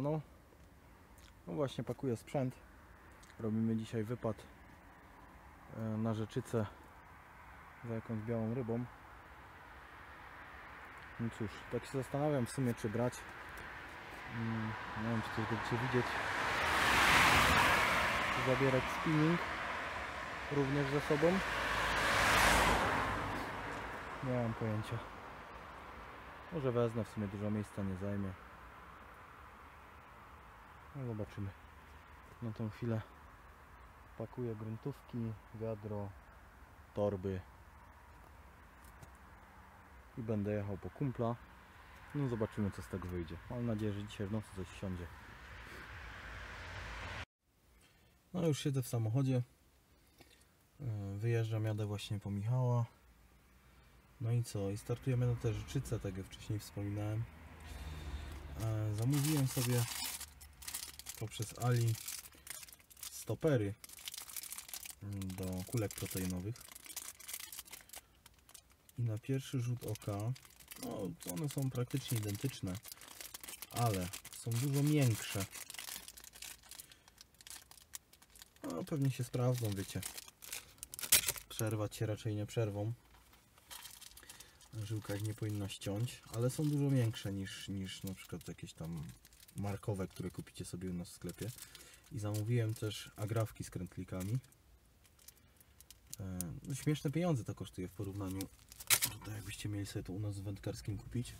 rano. No właśnie pakuję sprzęt. Robimy dzisiaj wypad e, na rzeczycę za jakąś białą rybą. No cóż, tak się zastanawiam w sumie czy brać. Mm, Nie wiem czy coś będziecie widzieć. Zabierać spinning również ze sobą. Nie mam pojęcia. Może wezmę, w sumie dużo miejsca nie zajmie. No zobaczymy. Na tą chwilę pakuję gruntówki, wiadro, torby i będę jechał po kumpla. No zobaczymy co z tego wyjdzie. Mam nadzieję, że dzisiaj w nocy coś siądzie. No już siedzę w samochodzie. E, Wyjeżdżam, jadę właśnie po Michała. No i co? I startujemy na te rzeczyce, tak jak wcześniej wspominałem. E, Zamówiłem sobie poprzez Ali stopery do kulek proteinowych. I na pierwszy rzut oka, no one są praktycznie identyczne, ale są dużo miększe. No pewnie się sprawdzą, wiecie. Przerwać się raczej nie przerwą. Żyłka nie powinna ściąć, ale są dużo większe niż, niż na przykład jakieś tam markowe, które kupicie sobie u nas w sklepie. I zamówiłem też agrafki z krętlikami. E, No, śmieszne pieniądze to kosztuje w porównaniu. Tutaj jakbyście mieli sobie to u nas w wędkarskim kupić.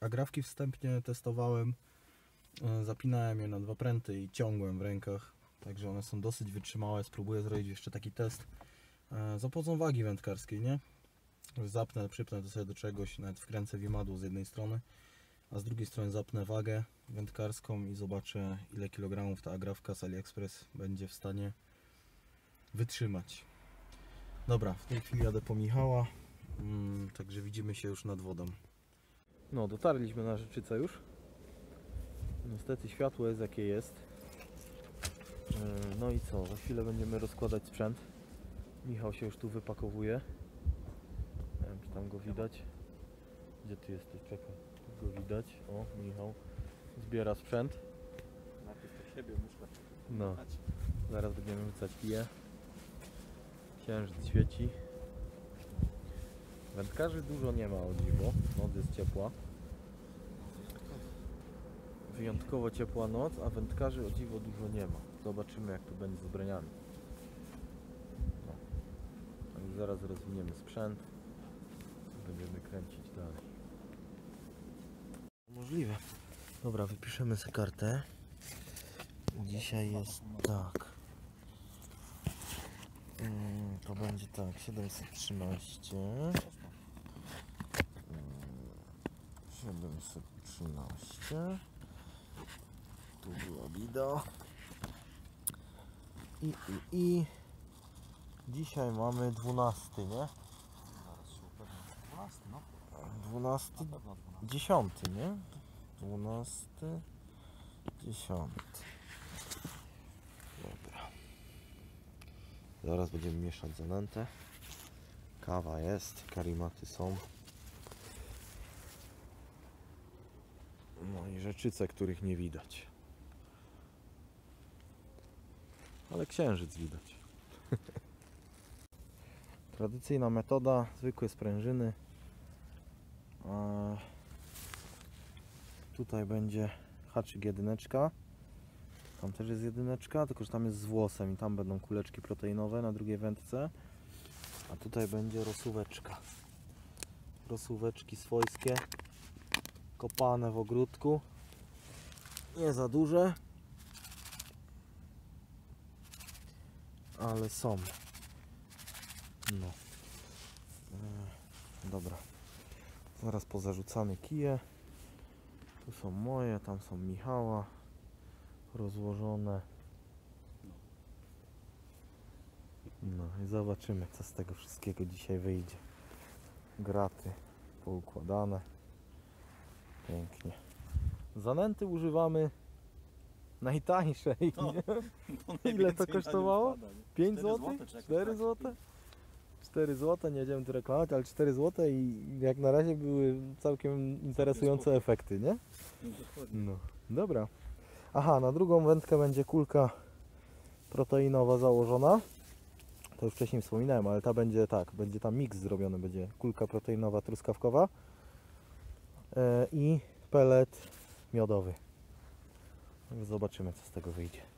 Agrafki wstępnie testowałem. e, Zapinałem je na dwa pręty i ciągłem w rękach. Także one są dosyć wytrzymałe. Spróbuję zrobić jeszcze taki test e, za pomocą wagi wędkarskiej, nie? zapnę, przypnę to sobie do czegoś, nawet wkręcę w imadło z jednej strony, a z drugiej strony zapnę wagę wędkarską i zobaczę ile kilogramów ta agrafka z AliExpress będzie w stanie wytrzymać. Dobra, w tej chwili jadę po Michała, mm, także widzimy się już nad wodą. No, dotarliśmy na Rzeczycę już. Niestety światło jest jakie jest. Yy, No i co, za chwilę będziemy rozkładać sprzęt. Michał się już tu wypakowuje. Nie wiem, czy tam go widać. Gdzie ty jesteś? Czekaj. Go widać. O, Michał zbiera sprzęt. Najpierw to siebie muszę No, zaraz będziemy rzucać kije. Księżyc świeci. Wędkarzy dużo nie ma o dziwo. Noc jest ciepła. Wyjątkowo ciepła noc, a wędkarzy o dziwo dużo nie ma. Zobaczymy jak tu będzie z ubraniami. No. Zaraz rozwiniemy sprzęt. Będziemy kręcić dalej. Możliwe. Dobra, wypiszemy sobie kartę. Dzisiaj jest tak. Mm, To będzie tak, 713. Mm, 713. Tu była bida. I, i, i. Dzisiaj mamy 12, nie? Zaraz się upewnię. 12, no. 12, Na pewno 12. 10, nie? 12, 10. Dobra. Zaraz będziemy mieszać zanętę. Kawa jest, karimaty są. No i rzeczyce, których nie widać. Ale księżyc widać. Tradycyjna metoda, zwykłe sprężyny. Tutaj będzie haczyk jedyneczka. Tam też jest jedyneczka, tylko że tam jest z włosem i tam będą kuleczki proteinowe na drugiej wędce. A tutaj będzie rosóweczka. Rosóweczki swojskie. Kopane w ogródku. Nie za duże. Ale są. No. E, Dobra. Zaraz pozarzucamy kije. Tu są moje, tam są Michała. Rozłożone. No i zobaczymy co z tego wszystkiego dzisiaj wyjdzie. Graty poukładane. Pięknie. Zanęty używamy najtańszej. No, Ile to kosztowało? wpada, nie? 5 Cztery zł? złote czy jakoś 4 tak. zł? 4 zł, nie będziemy tu reklamować, ale 4 zł i jak na razie były całkiem interesujące efekty, nie? No, dobra. Aha, na drugą wędkę będzie kulka proteinowa założona. To już wcześniej wspominałem, ale ta będzie tak, będzie tam miks zrobiony, będzie kulka proteinowa truskawkowa e, i pelet miodowy. Zobaczymy co z tego wyjdzie.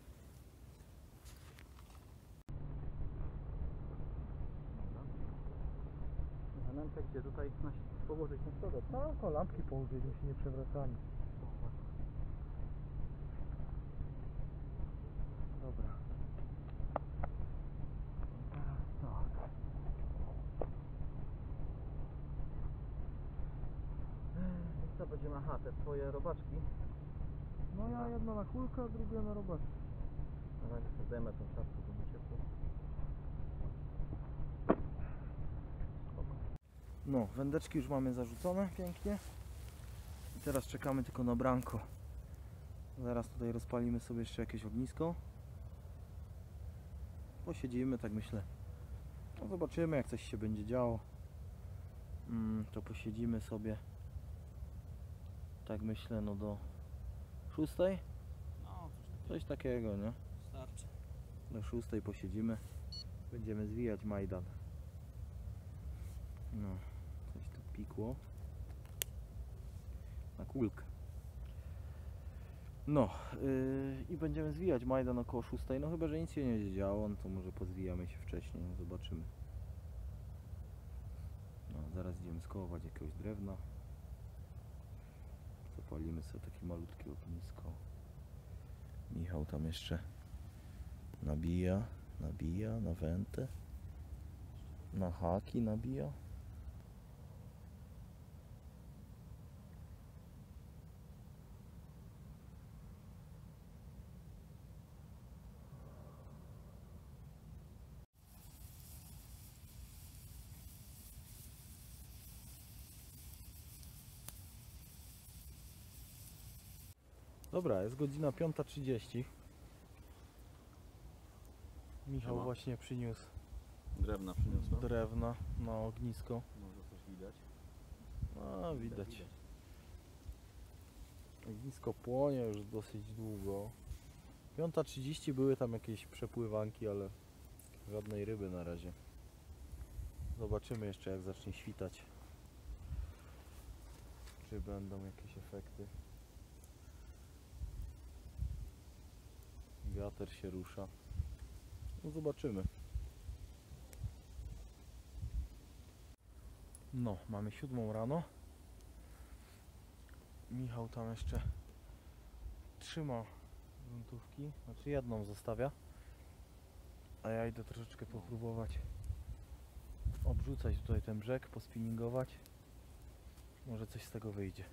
Gdzie tutaj na, położyć na środek. No, to lampki położyli, się nie przewracamy. Dobra. Teraz tak. I co będziemy, aha, te twoje robaczki. No ja jedna na kulkę, a druga na robotę. Na razie sobie zdejmę tą czapkę, No, wędeczki już mamy zarzucone pięknie. I teraz czekamy tylko na branko. Zaraz tutaj rozpalimy sobie jeszcze jakieś ognisko. Posiedzimy, tak myślę. No zobaczymy jak coś się będzie działo. Mm, to posiedzimy sobie. Tak myślę, no do szóstej? No, Coś takiego, nie? starczy. Do szóstej posiedzimy. Będziemy zwijać Majdan. No, pikło. Na kulkę. No, yy, i będziemy zwijać Majdan około szóstej. No chyba, że nic się nie działo, no to może pozwijamy się wcześniej, no zobaczymy. No, zaraz idziemy skołować jakiegoś drewna. Zapalimy sobie takie malutkie ognisko. Michał tam jeszcze Nabija, nabija na wentę. Na haki nabija. Dobra, jest godzina 5.30. Michał Siema. właśnie przyniósł Drewna przyniosła. drewna na ognisko. Może coś widać. A, widać. Ognisko płonie już dosyć długo. 5.30 były tam jakieś przepływanki, ale żadnej ryby na razie. Zobaczymy jeszcze jak zacznie świtać. Czy będą jakieś efekty. Wiatr się rusza. No zobaczymy. No, mamy siódmą rano. Michał tam jeszcze trzyma gruntówki, znaczy jedną zostawia. A ja idę troszeczkę popróbować obrzucać tutaj ten brzeg, pospinningować. Może coś z tego wyjdzie.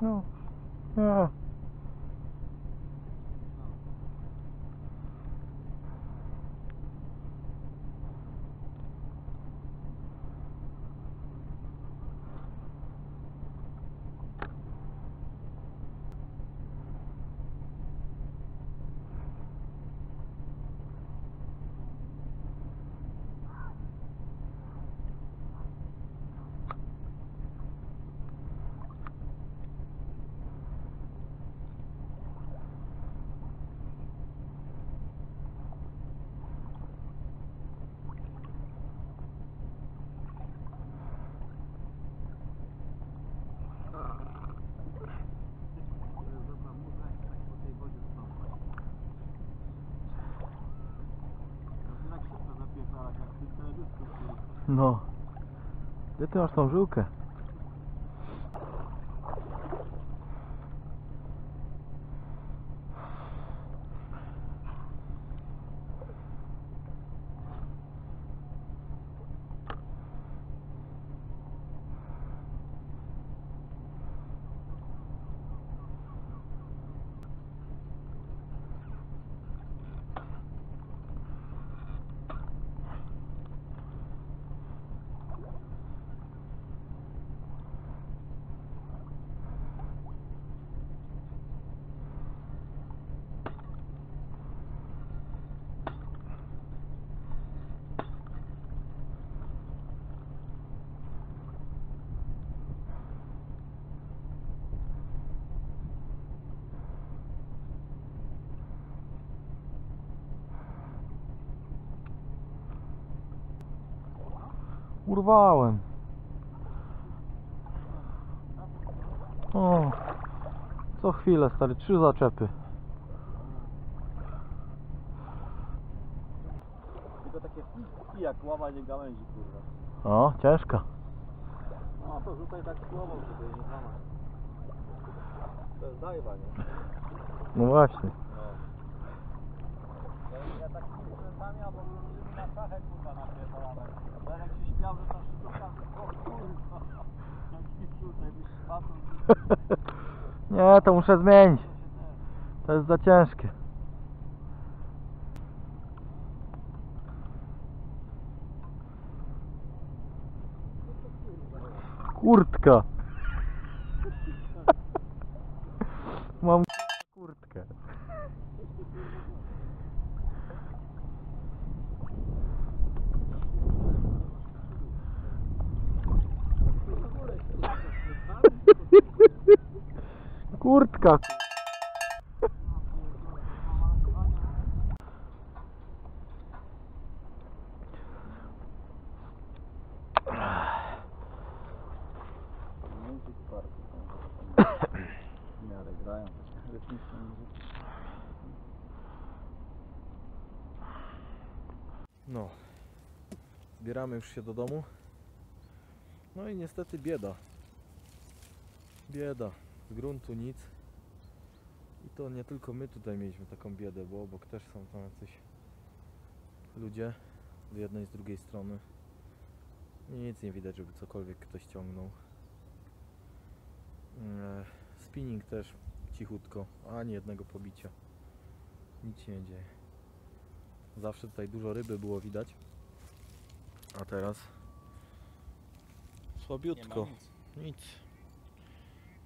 No. A. No. Gdzie ty masz tą żyłkę? Urwałem. O, co chwilę stary, trzy zaczepy. Tylko takie i jak łamanie gałęzi, kurwa. O, ciężka. No to rzucaj tak słowo, żeby nie złamać. To jest dajwa, nie? No właśnie. No. Ja, ja tak z krętami albo z na szachę, kurwa, napierdalamy. Berek się śmiał, że ta sztuka, o kurwa. Jaki tutaj byś spadł, Nie, to muszę zmienić. To jest za ciężkie. Kurtka. Mam kurtkę. Muzyki. No, zbieramy już się do domu. No i niestety bieda. Bieda. Z gruntu nic. I to nie tylko my tutaj mieliśmy taką biedę, bo obok też są tam jacyś ludzie z jednej i z drugiej strony. Nic nie widać, żeby cokolwiek ktoś ciągnął. E, Spinning też cichutko, ani jednego pobicia. Nic się nie dzieje. Zawsze tutaj dużo ryby było widać. A teraz słabiutko. nic.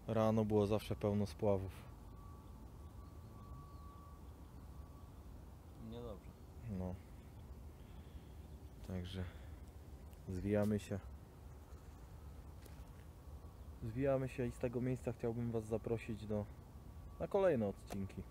Rano było zawsze pełno spławów. Niedobrze. No. Także zwijamy się. Zwijamy się i z tego miejsca chciałbym Was zaprosić do na kolejne odcinki.